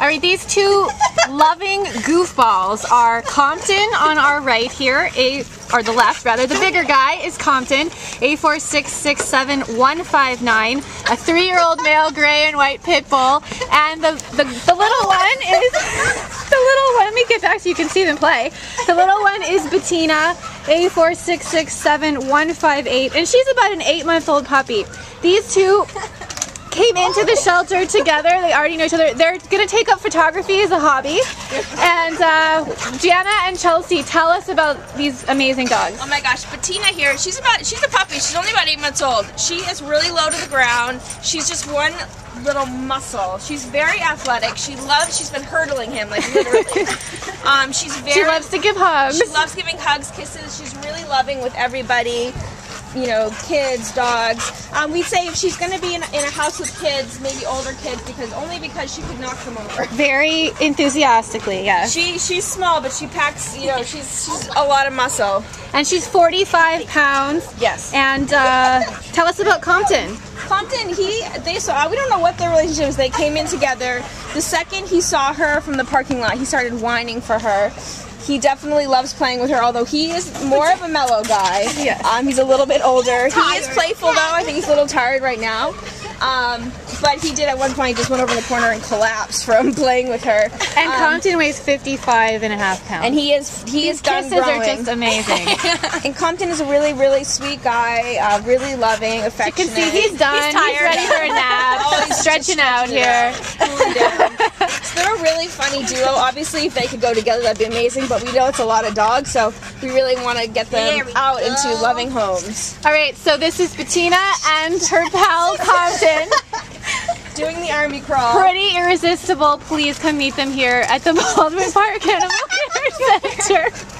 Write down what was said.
All right, these two loving goofballs are Compton on our right here, a or the left rather. The bigger guy is Compton, A4667159, a three-year-old male gray and white pit bull, and the, the the little one is the little one. Let me get back so you can see them play. The little one is Bettina, A4667158, and she's about an eight-month-old puppy. These two came into the shelter together. They already know each other. They're going to take up photography as a hobby. And uh, Gianna and Chelsea, tell us about these amazing dogs. Oh my gosh, Bettina here. She's about she's a puppy. She's only about eight months old. She is really low to the ground. She's just one little muscle. She's very athletic. She loves. She's been hurdling him like literally. um, she's very. She loves to give hugs. She loves giving hugs, kisses. She's really loving with everybody. You know, kids, dogs. Um, we'd say if she's going to be in, in a house with kids, maybe older kids, because only because she could knock them over. Very enthusiastically, yes. She she's small, but she packs. You know, she's she's a lot of muscle. And she's 45 pounds. Yes. And uh, tell us about Compton. Compton, he they saw we don't know what their relationship is. They came in together. The second he saw her from the parking lot, he started whining for her. He definitely loves playing with her, although he is more of a mellow guy. Yes. Um, he's a little bit older. He is playful though. I think he's a little tired right now. Um, but he did at one point just went over the corner and collapsed from playing with her. And Um, Compton weighs 55 and a half pounds. and he is he His is done kisses are just amazing. and Compton is a really really sweet guy, uh, really loving, affectionate. you can see he's done. He's tired. he's ready for a nap. Oh, he's stretching out here. out, they're a really funny duo. Obviously, if they could go together, that'd be amazing. But we know it's a lot of dogs, so we really want to get them out go. into loving homes. All right, so this is Bettina and her pal Compton. Doing the army crawl. Pretty irresistible. Please come meet them here at the Baldwin Park Animal Care Center.